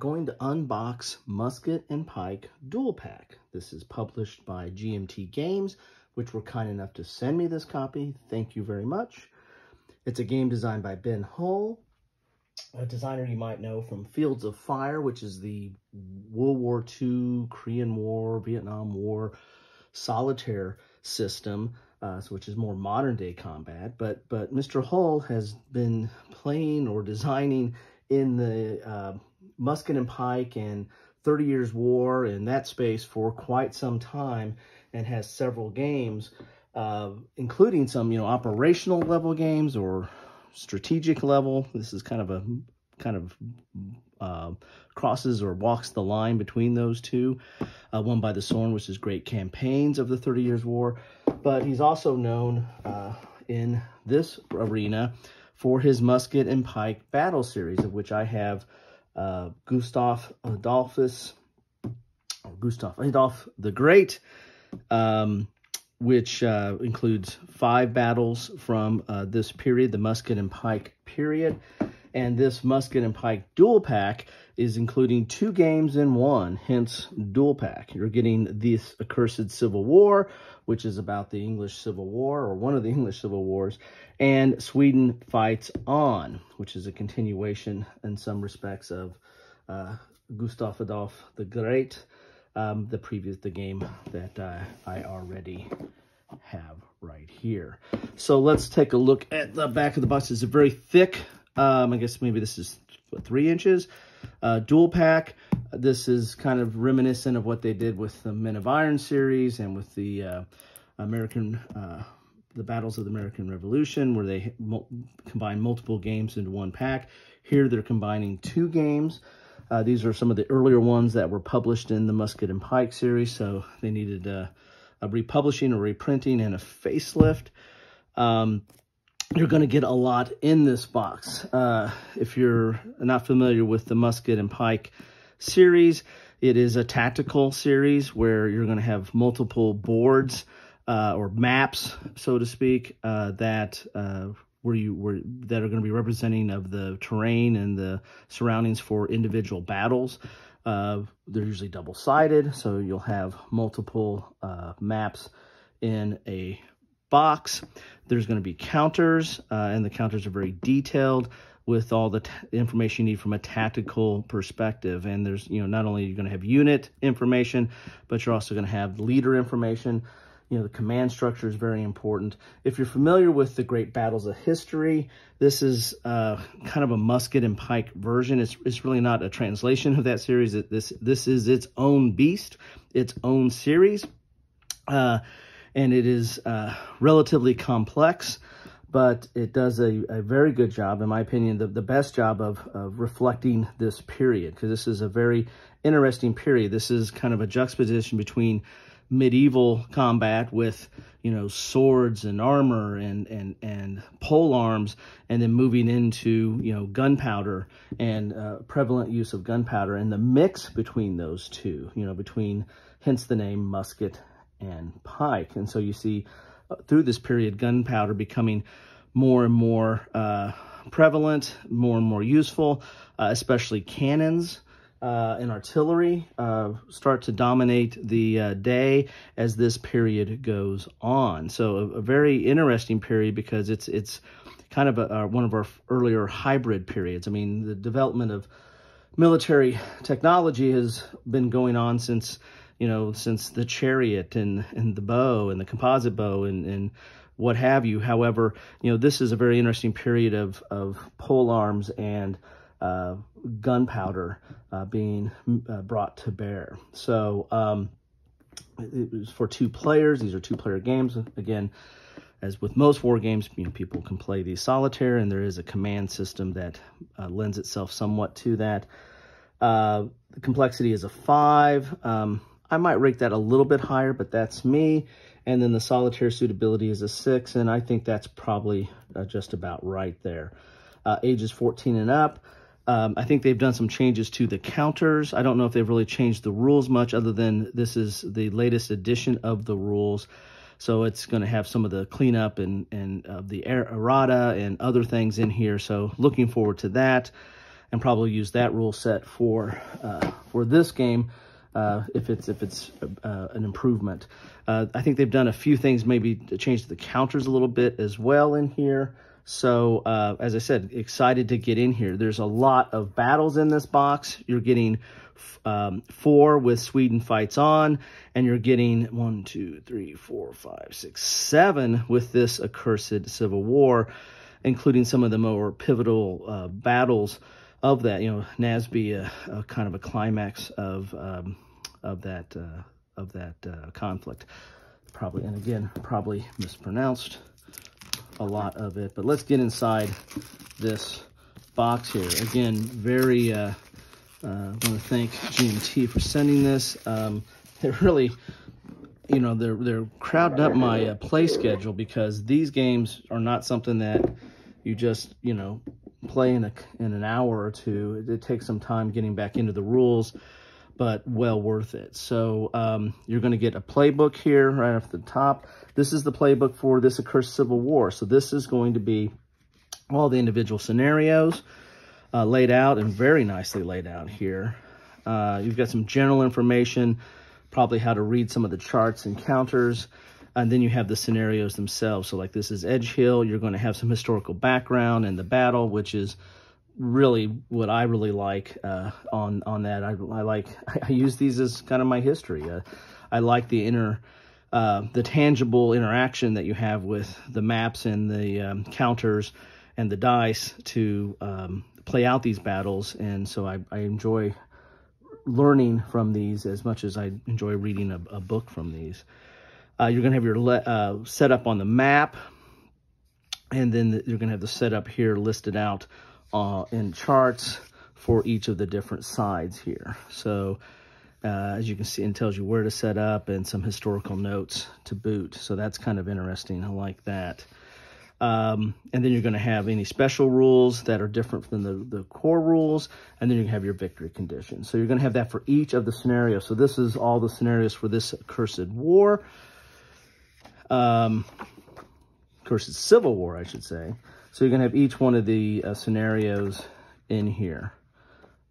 going to unbox Musket and Pike Dual Pack. This is published by GMT Games, which were kind enough to send me this copy. Thank you very much. It's a game designed by Ben Hull, a designer you might know from Fields of Fire, which is the World War II, Korean War, Vietnam War solitaire system, uh, which is more modern day combat. But but Mr. Hull has been playing or designing in the uh, Musket and Pike and 30 Years War in that space for quite some time and has several games, uh, including some, you know, operational level games or strategic level. This is kind of a kind of uh, crosses or walks the line between those two. Uh, Won by the Sword, which is great campaigns of the 30 Years War. But he's also known uh, in this arena for his musket and pike battle series, of which I have uh, Gustav Adolphus, or Gustav Adolf the Great, um, which uh, includes five battles from uh, this period, the musket and pike period. And this musket and pike dual pack is including two games in one, hence dual pack. You're getting this accursed Civil War, which is about the English Civil War, or one of the English Civil Wars, and Sweden Fights On, which is a continuation in some respects of uh, Gustav Adolf the Great, um, the previous, the game that uh, I already have right here. So let's take a look at the back of the box. It's a very thick um, I guess maybe this is what, three inches. Uh, dual pack. This is kind of reminiscent of what they did with the Men of Iron series and with the uh, American, uh, the Battles of the American Revolution, where they combine multiple games into one pack. Here they're combining two games. Uh, these are some of the earlier ones that were published in the Musket and Pike series, so they needed uh, a republishing, a reprinting, and a facelift. Um, you're going to get a lot in this box. Uh, if you're not familiar with the Musket and Pike series, it is a tactical series where you're going to have multiple boards uh, or maps, so to speak, uh, that uh, where you were that are going to be representing of the terrain and the surroundings for individual battles. Uh, they're usually double-sided, so you'll have multiple uh, maps in a box. There's going to be counters, uh, and the counters are very detailed with all the information you need from a tactical perspective. And there's, you know, not only you're going to have unit information, but you're also going to have leader information. You know, the command structure is very important. If you're familiar with the great battles of history, this is uh, kind of a musket and pike version. It's, it's really not a translation of that series. This, this is its own beast, its own series. Uh, and it is uh, relatively complex, but it does a, a, very good job, in my opinion, the, the best job of, of reflecting this period, because this is a very interesting period. This is kind of a juxtaposition between medieval combat with you know swords and armor and and and pole arms and then moving into you know gunpowder and uh, prevalent use of gunpowder and the mix between those two you know between hence the name musket and pike. And so you see uh, through this period, gunpowder becoming more and more uh, prevalent, more and more useful, uh, especially cannons uh, and artillery uh, start to dominate the uh, day as this period goes on. So a, a, very interesting period because it's it's kind of a, one of our earlier hybrid periods. I mean, the development of military technology has been going on since you know, since the chariot and, and the bow and the composite bow and, and what have you. However, you know, this is a very interesting period of, of pole arms and uh, gunpowder uh, being uh, brought to bear. So um, it was for two players. These are two-player games. Again, as with most war games, you know, people can play these solitaire, and there is a command system that uh, lends itself somewhat to that. Uh, the complexity is a five. Um, I might rate that a little bit higher, but that's me. And then the solitaire suitability is a six, and I think that's probably uh, just about right there. Uh, ages 14 and up. Um, I think they've done some changes to the counters. I don't know if they've really changed the rules much other than this is the latest edition of the rules. So it's going to have some of the cleanup and, and uh, the errata and other things in here. So looking forward to that. and probably use that rule set for uh, for this game uh, if it's if it's uh, an improvement. Uh, I think they've done a few things, maybe to change the counters a little bit as well in here. So uh, as I said, excited to get in here. There's a lot of battles in this box. You're getting um, four with Sweden Fights On, and you're getting one, two, three, four, five, six, seven with this Accursed Civil War, including some of the more pivotal uh, battles of that. You know, Naseby, a, a kind of a climax of um, of that uh, of that uh, conflict. Probably, and again, probably mispronounced a lot of it. But let's get inside this box here. Again, very, uh, uh, I want to thank GMT for sending this. Um, it really, you know, they're, they're crowding up my uh, play schedule because these games are not something that you just, you know, play in, a, in an hour or two. It, it takes some time getting back into the rules but well worth it. So um, you're going to get a playbook here right off the top. This is the playbook for this Accursed Civil War. So this is going to be all the individual scenarios uh, laid out and very nicely laid out here. Uh, you've got some general information, probably how to read some of the charts and counters. And then you have the scenarios themselves. So like this is Edgehill. You're going to have some historical background and the battle, which is really what I really like uh, on on that. I, I like I use these as kind of my history. Uh, I like the inner, uh, the tangible interaction that you have with the maps and the um, counters and the dice to um, play out these battles. And so I, I enjoy learning from these as much as I enjoy reading a, a book from these. Uh, you're going to have your uh, setup on the map, and then the, you're going to have the setup here listed out uh, in charts for each of the different sides here. So uh, as you can see, it tells you where to set up and some historical notes to boot. So that's kind of interesting. I like that. Um, and then you're going to have any special rules that are different than the, the core rules. And then you have your victory conditions. So you're going to have that for each of the scenarios. So this is all the scenarios for this Cursed War. Um, it's Civil War, I should say. So you're going to have each one of the uh, scenarios in here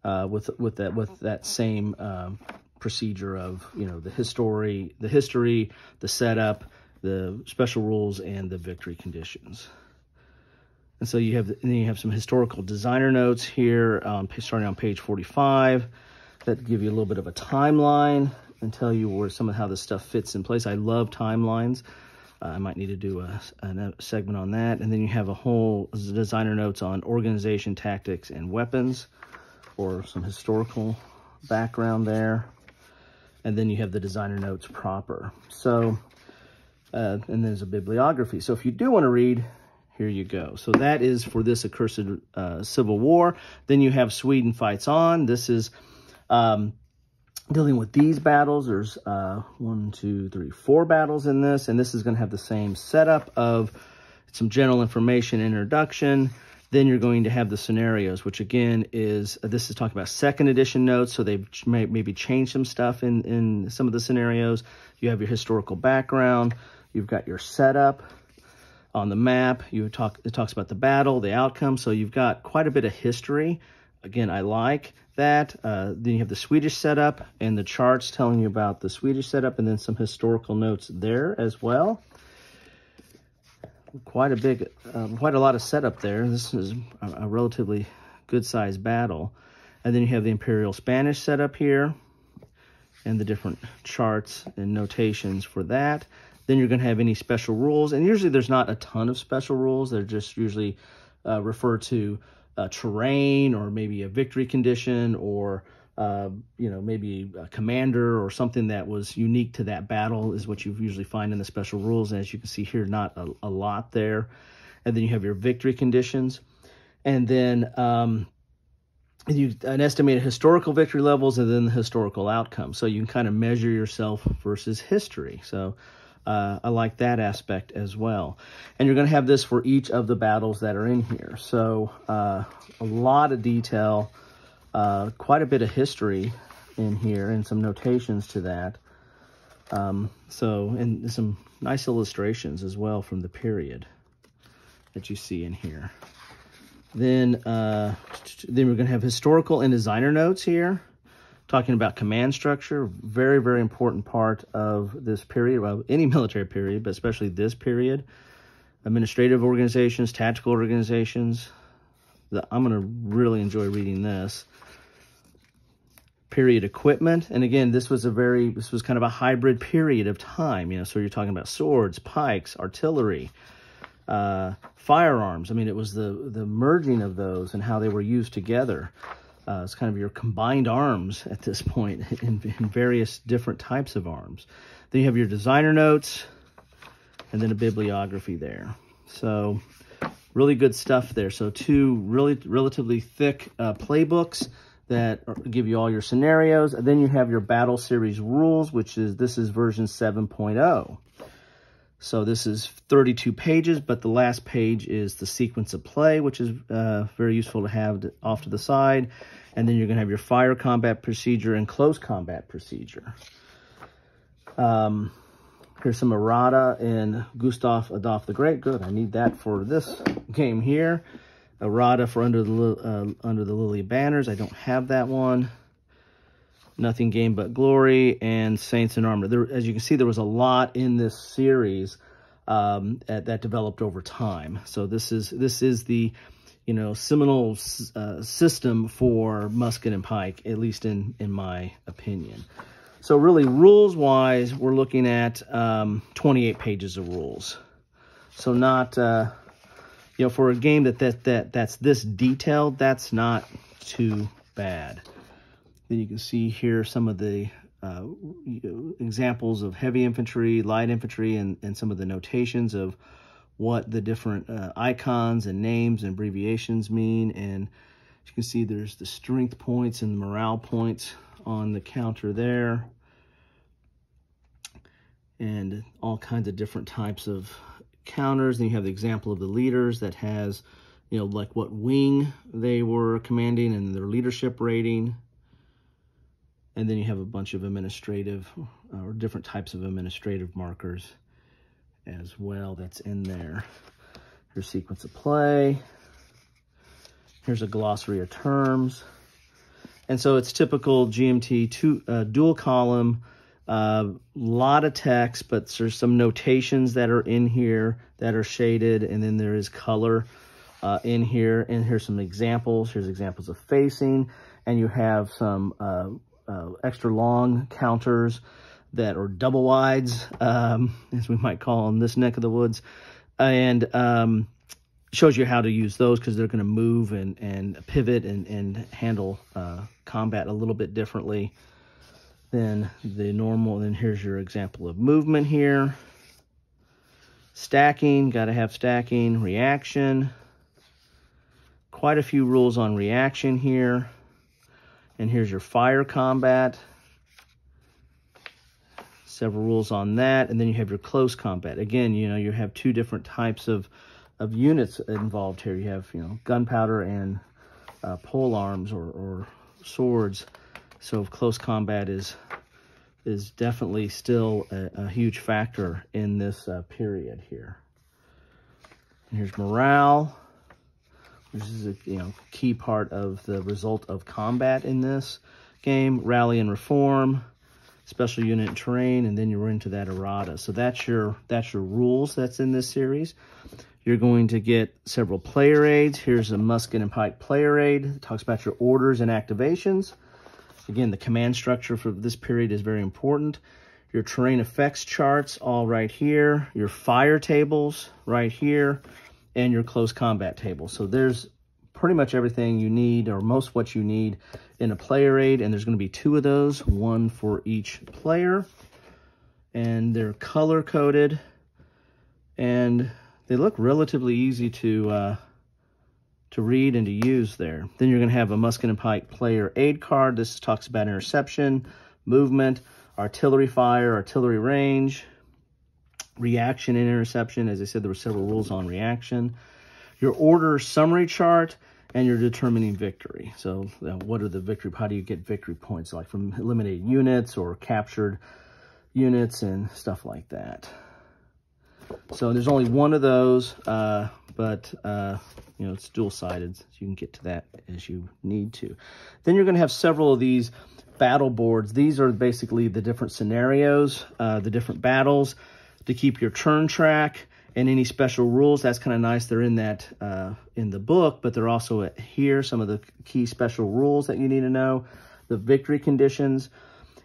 uh, with with that with that same um, procedure of you know the history, the history, the setup, the special rules, and the victory conditions. And so you have the, then you have some historical designer notes here, um, starting on page 45, that give you a little bit of a timeline and tell you where some of how this stuff fits in place. I love timelines. I might need to do a, a, segment on that. And then you have a whole designer notes on organization, tactics, and weapons, or some historical background there. And then you have the designer notes proper. So, uh, and there's a bibliography. So if you do want to read, here you go. So that is for this accursed uh, civil war. Then you have Sweden fights on. This is um, dealing with these battles. There's uh, one, two, three, four battles in this, and this is going to have the same setup of some general information, introduction. Then you're going to have the scenarios, which again is, this is talking about second edition notes, so they've may, maybe change some stuff in, in some of the scenarios. You have your historical background. You've got your setup on the map. You talk, it talks about the battle, the outcome. So you've got quite a bit of history. Again, I like that. Uh, then you have the Swedish setup and the charts telling you about the Swedish setup and then some historical notes there as well. Quite a big, uh, quite a lot of setup there. This is a, relatively good sized battle. And then you have the Imperial Spanish setup here and the different charts and notations for that. Then you're going to have any special rules. And usually there's not a ton of special rules. They're just usually uh, referred to terrain or maybe a victory condition or uh, you know, maybe a commander or something that was unique to that battle is what you usually find in the special rules. And as you can see here, not a, a lot there. And then you have your victory conditions. And then um, you an estimated historical victory levels and then the historical outcome. So you can kind of measure yourself versus history. So uh, I like that aspect as well. And you're going to have this for each of the battles that are in here. So uh, a lot of detail, uh, quite a bit of history in here and some notations to that. Um, so, and some nice illustrations as well from the period that you see in here. Then, uh, then we're going to have historical and designer notes here, talking about command structure. Very, very important part of this period, well, any military period, but especially this period. Administrative organizations, tactical organizations. The, I'm going to really enjoy reading this period equipment. And again, this was a very, this was kind of a hybrid period of time, you know, so you're talking about swords, pikes, artillery, uh, firearms. I mean, it was the, the merging of those and how they were used together. Uh, it's kind of your combined arms at this point in, in various different types of arms. Then you have your designer notes and then a bibliography there. So really good stuff there. So two really relatively thick uh, playbooks that give you all your scenarios. And then you have your battle series rules, which is, this is version 7.0. So this is 32 pages, but the last page is the sequence of play, which is uh, very useful to have off to the side. And then you're going to have your fire combat procedure and close combat procedure. Um, here's some errata in Gustav Adolf the Great. Good, I need that for this game here. Errata for Under the uh, Under the Lily Banners. I don't have that one. Nothing Gained But Glory and Saints in Armor. There, as you can see, there was a lot in this series um, that, that developed over time. So this is this is the you know seminal uh, system for musket and pike, at least in in my opinion. So really, rules wise, we're looking at um, 28 pages of rules. So not uh, you know, for a game that, that, that that's this detailed, that's not too bad. Then you can see here some of the uh, examples of heavy infantry, light infantry, and, and some of the notations of what the different uh, icons and names and abbreviations mean. And you can see there's the strength points and the morale points on the counter there. And all kinds of different types of counters. Then you have the example of the leaders that has, you know, like what wing they were commanding and their leadership rating. And then you have a bunch of administrative uh, or different types of administrative markers as well that's in there. Here's sequence of play. Here's a glossary of terms. And so it's typical GMT two, uh, dual column a uh, lot of text, but there's some notations that are in here that are shaded, and then there is color uh, in here. And here's some examples. Here's examples of facing, and you have some uh, extra long counters that are double wides, um, as we might call them, this neck of the woods, and um, shows you how to use those because they're going to move and, and pivot and, and handle uh, combat a little bit differently than the normal, then here's your example of movement here. Stacking, got to have stacking, reaction. Quite a few rules on reaction here. And here's your fire combat. Several rules on that. And then you have your close combat. Again, you know, you have two different types of, of units involved here. You have, you know, gunpowder and uh, pole arms or, or swords. So close combat is is definitely still a, a huge factor in this uh, period here. And here's morale, which is a you know key part of the result of combat in this game. Rally and reform, special unit terrain, and then you're into that errata. So that's your that's your rules that's in this series. You're going to get several player aids. Here's a musket and pike player aid. It talks about your orders and activations. Again, the command structure for this period is very important. Your terrain effects charts all right here. Your fire tables right here. And your close combat table. So there's pretty much everything you need or most what you need in a player aid. And there's going to be two of those, one for each player. And they're color coded. And they look relatively easy to uh, to read and to use there. Then you're going to have a Musket and Pike player aid card. This talks about interception, movement, artillery fire, artillery range, reaction and interception. As I said, there were several rules on reaction. Your order summary chart and you're determining victory. So what are the victory, how do you get victory points? Like from eliminated units or captured units and stuff like that. So there's only one of those. Uh, but uh, you know, it's dual-sided, so you can get to that as you need to. Then you're going to have several of these battle boards. These are basically the different scenarios, uh, the different battles to keep your turn track and any special rules. That's kind of nice. They're in that uh, in the book, but they're also here. Some of the key special rules that you need to know, the victory conditions,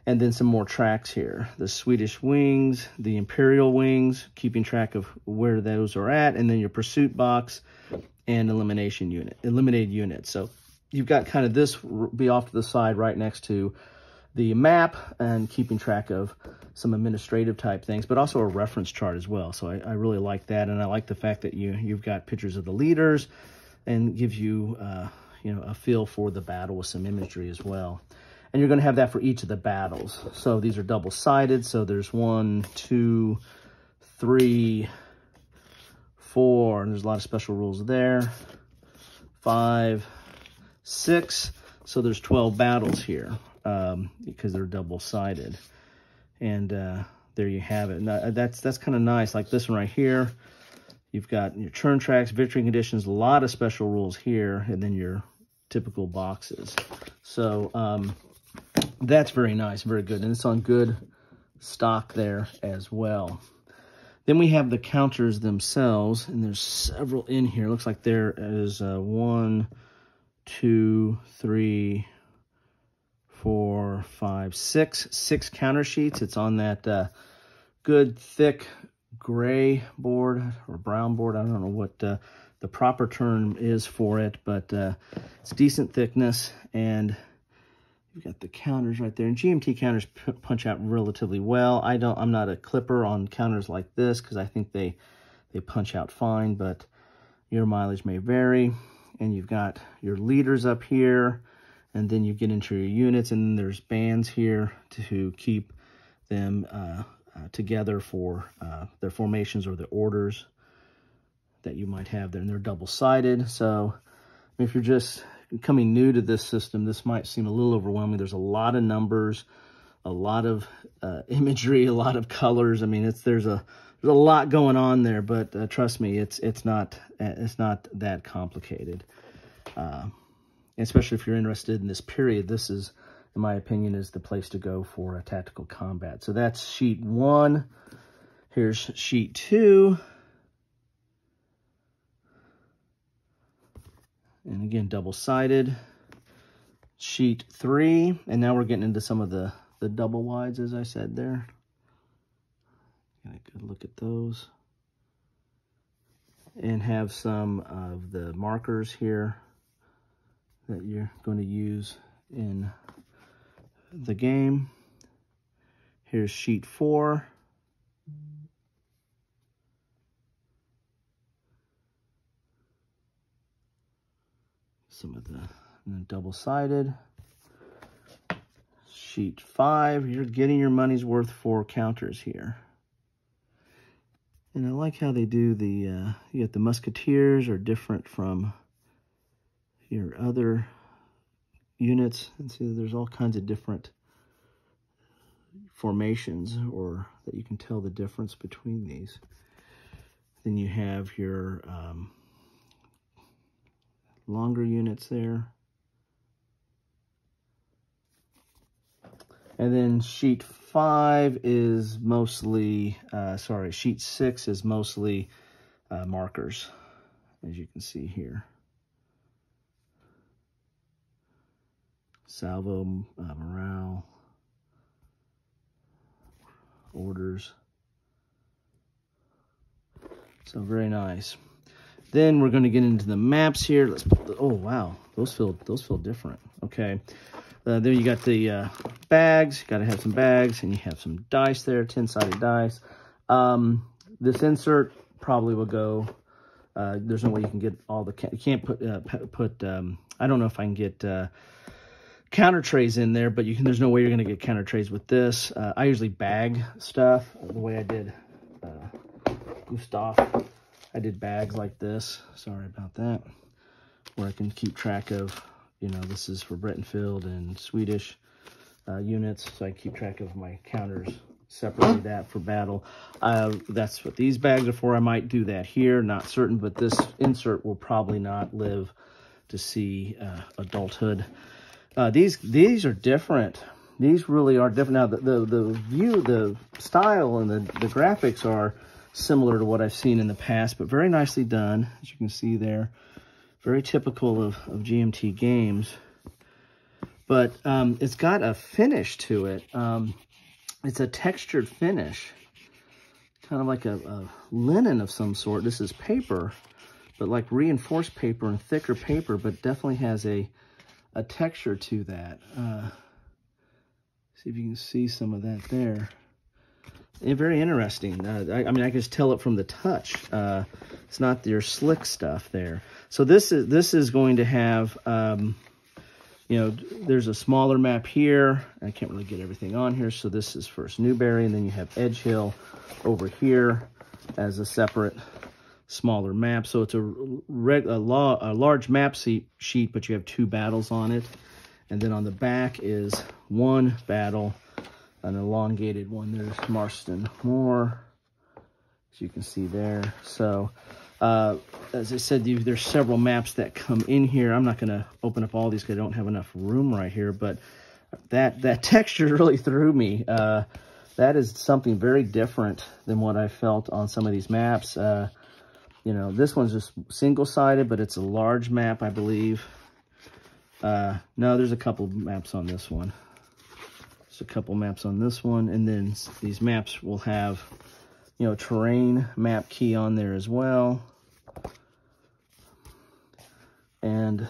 and then some more tracks here. The Swedish wings, the Imperial wings, keeping track of where those are at, and then your pursuit box and elimination unit, eliminated unit. So you've got kind of this be off to the side right next to the map and keeping track of some administrative type things, but also a reference chart as well. So I, I really like that. And I like the fact that you, you've got pictures of the leaders and gives you, uh, you know, a feel for the battle with some imagery as well. And you're going to have that for each of the battles. So these are double-sided. So there's one, two, three, four, and there's a lot of special rules there. Five, six. So there's 12 battles here um, because they're double-sided. And uh, there you have it. Now, that's that's kind of nice. Like this one right here, you've got your turn tracks, victory conditions, a lot of special rules here, and then your typical boxes. So um, that's very nice, very good. And it's on good stock there as well. Then we have the counters themselves, and there's several in here. Looks like there is uh, one, two, three, four, five, six, six counter sheets. It's on that uh, good thick gray board or brown board. I don't know what uh, the proper term is for it, but uh, it's decent thickness and You've got the counters right there. And GMT counters punch out relatively well. I don't, I'm not a clipper on counters like this because I think they, they punch out fine, but your mileage may vary. And you've got your leaders up here, and then you get into your units, and then there's bands here to keep them uh, uh, together for uh, their formations or their orders that you might have there. And they're double-sided, so if you're just coming new to this system, this might seem a little overwhelming. There's a lot of numbers, a lot of uh, imagery, a lot of colors. I mean, it's there's a there's a lot going on there, but uh, trust me, it's it's not it's not that complicated. Uh, especially if you're interested in this period, this is, in my opinion, is the place to go for a tactical combat. So that's sheet one. Here's sheet two. And again, double-sided. Sheet three. And now we're getting into some of the, the double wides, as I said there. Get a good look at those. And have some of the markers here that you're going to use in the game. Here's sheet four. some of the double-sided. Sheet five, you're getting your money's worth for counters here. And I like how they do the, uh, you get the musketeers are different from your other units. And see that there's all kinds of different formations or that you can tell the difference between these. Then you have your um, longer units there. And then sheet five is mostly, uh, sorry, sheet six is mostly uh, markers, as you can see here. Salvo, uh, morale, orders. So very nice. Then we're going to get into the maps here. Let's. The, oh wow, those feel those feel different. Okay. Uh, then you got the uh, bags. You got to have some bags, and you have some dice there, ten-sided dice. Um, this insert probably will go. Uh, there's no way you can get all the. You can't put uh, put. Um, I don't know if I can get uh, counter trays in there, but you can. There's no way you're going to get counter trays with this. Uh, I usually bag stuff the way I did Gustav. I did bags like this. Sorry about that. Where I can keep track of, you know, this is for Breitenfeld and Swedish uh, units. So I keep track of my counters separately that for battle. Uh, that's what these bags are for. I might do that here, not certain, but this insert will probably not live to see uh, adulthood. Uh, these these are different. These really are different. Now, the, the, the view, the style, and the, the graphics are similar to what I've seen in the past, but very nicely done, as you can see there. Very typical of, of GMT games. But um, it's got a finish to it. Um, it's a textured finish, kind of like a, a linen of some sort. This is paper, but like reinforced paper and thicker paper, but definitely has a, a texture to that. Uh, see if you can see some of that there. And very interesting. Uh, I, I, mean, I can just tell it from the touch. Uh, it's not your slick stuff there. So this is this is going to have, um, you know, there's a smaller map here. I can't really get everything on here. So this is first Newbury, and then you have Edge Hill over here as a separate smaller map. So it's a, reg, a, law, a large map sheet, but you have two battles on it. And then on the back is one battle, an elongated one. There's Marston Moor, as you can see there. So, uh, as I said, there's several maps that come in here. I'm not going to open up all these because I don't have enough room right here, but that, that texture really threw me. Uh, that is something very different than what I felt on some of these maps. Uh, you know, this one's just single-sided, but it's a large map, I believe. Uh, no, there's a couple maps on this one. There's a couple maps on this one, and then these maps will have, you know, terrain map key on there as well. And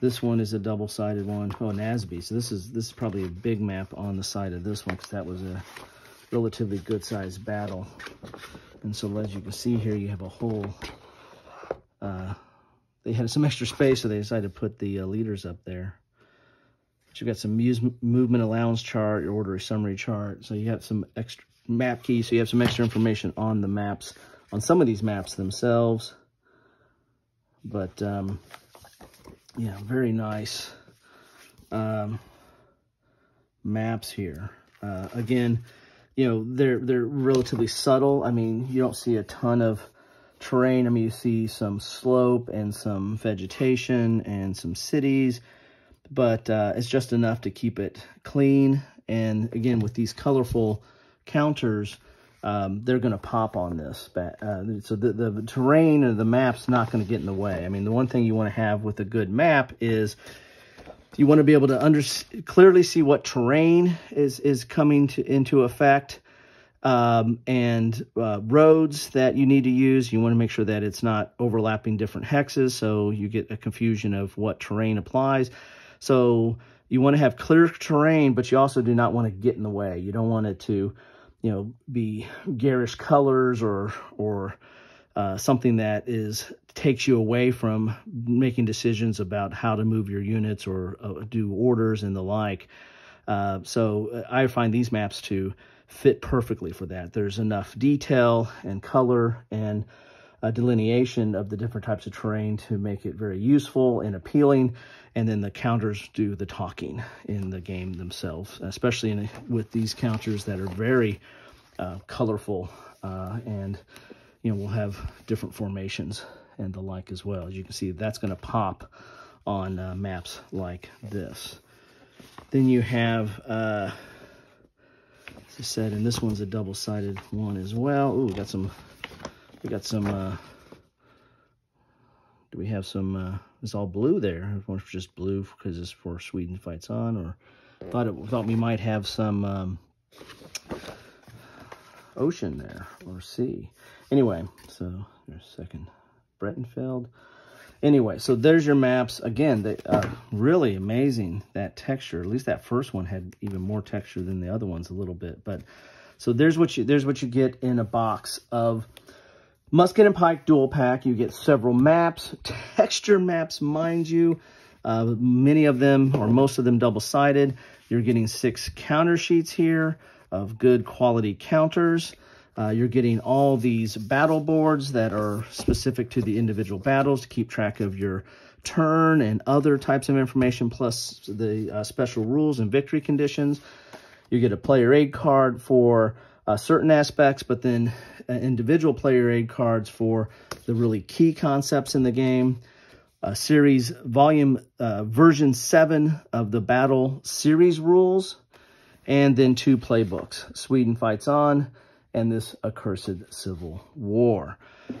this one is a double-sided one. Oh, Naseby. So this is this is probably a big map on the side of this one because that was a relatively good-sized battle. And so as you can see here, you have a whole, uh, they had some extra space, so they decided to put the uh, leaders up there. But you've got some movement allowance chart, your order summary chart. So you have some extra map keys, so you have some extra information on the maps, on some of these maps themselves. But, um, yeah, very nice um, maps here. Uh, again, you know, they're, they're relatively subtle. I mean, you don't see a ton of terrain. I mean, you see some slope and some vegetation and some cities, but uh, it's just enough to keep it clean. And again, with these colorful counters, um, they're going to pop on this. Uh, so the, the terrain or the map's not going to get in the way. I mean, the one thing you want to have with a good map is you want to be able to under, clearly see what terrain is, is coming to, into effect um, and uh, roads that you need to use. You want to make sure that it's not overlapping different hexes so you get a confusion of what terrain applies. So you want to have clear terrain, but you also do not want to get in the way. You don't want it to, you know, be garish colors or, or uh, something that is takes you away from making decisions about how to move your units or uh, do orders and the like. Uh, so uh, I find these maps to fit perfectly for that. There's enough detail and color and delineation of the different types of terrain to make it very useful and appealing. And then the counters do the talking in the game themselves, especially in, with these counters that are very uh, colorful uh, and you know, we'll have different formations and the like as well. As you can see, that's going to pop on uh, maps like this. Then you have, uh, as I said, and this one's a double-sided one as well. Ooh, we got some, we got some, uh, do we have some, uh, it's all blue there. I wonder if just blue because it's for Sweden Fights On, or thought it, thought we might have some um, ocean there, or sea. Anyway, so there's second Breitenfeld. Anyway, so there's your maps. Again, they uh, really amazing, that texture. At least that first one had even more texture than the other ones a little bit. But so there's what you there's what you get in a box of Musket and Pike Dual Pack. You get several maps, texture maps, mind you. Uh, many of them, or most of them, double-sided. You're getting six counter sheets here of good quality counters. Uh, you're getting all these battle boards that are specific to the individual battles to keep track of your turn and other types of information, plus the uh, special rules and victory conditions. You get a player aid card for uh, certain aspects, but then uh, individual player aid cards for the really key concepts in the game. Uh, series volume uh, version 7 of the battle series rules and then two playbooks sweden fights on and this accursed civil war.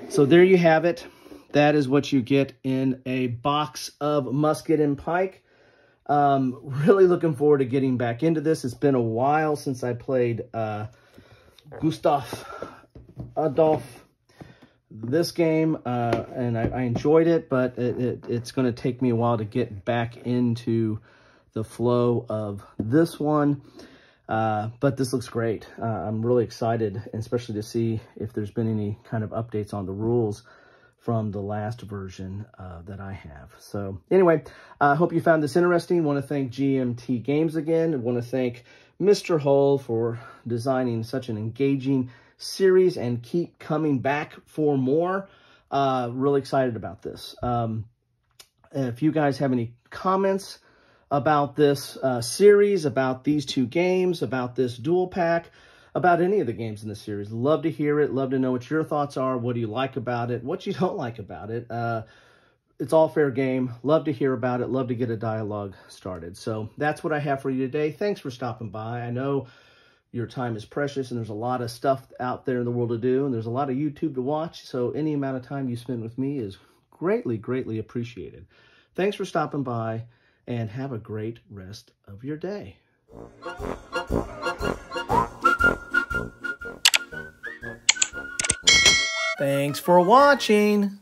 So there you have it. That is what you get in a box of musket and pike. Um, really looking forward to getting back into this. It's been a while since i played uh, gustav adolf this game, uh, and I, I, enjoyed it, but it, it, it's going to take me a while to get back into the flow of this one. Uh, but this looks great. Uh, I'm really excited, especially to see if there's been any kind of updates on the rules from the last version uh, that I have. So anyway, I hope you found this interesting. want to thank GMT Games again. I want to thank Mr. Hull for designing such an engaging series and keep coming back for more. Uh, really excited about this. Um, if you guys have any comments about this uh, series, about these two games, about this dual pack, about any of the games in the series, love to hear it. Love to know what your thoughts are. What do you like about it? What you don't like about it? Uh, it's all fair game. Love to hear about it. Love to get a dialogue started. So that's what I have for you today. Thanks for stopping by. I know your time is precious and there's a lot of stuff out there in the world to do and there's a lot of YouTube to watch. So any amount of time you spend with me is greatly, greatly appreciated. Thanks for stopping by and have a great rest of your day. Thanks for watching.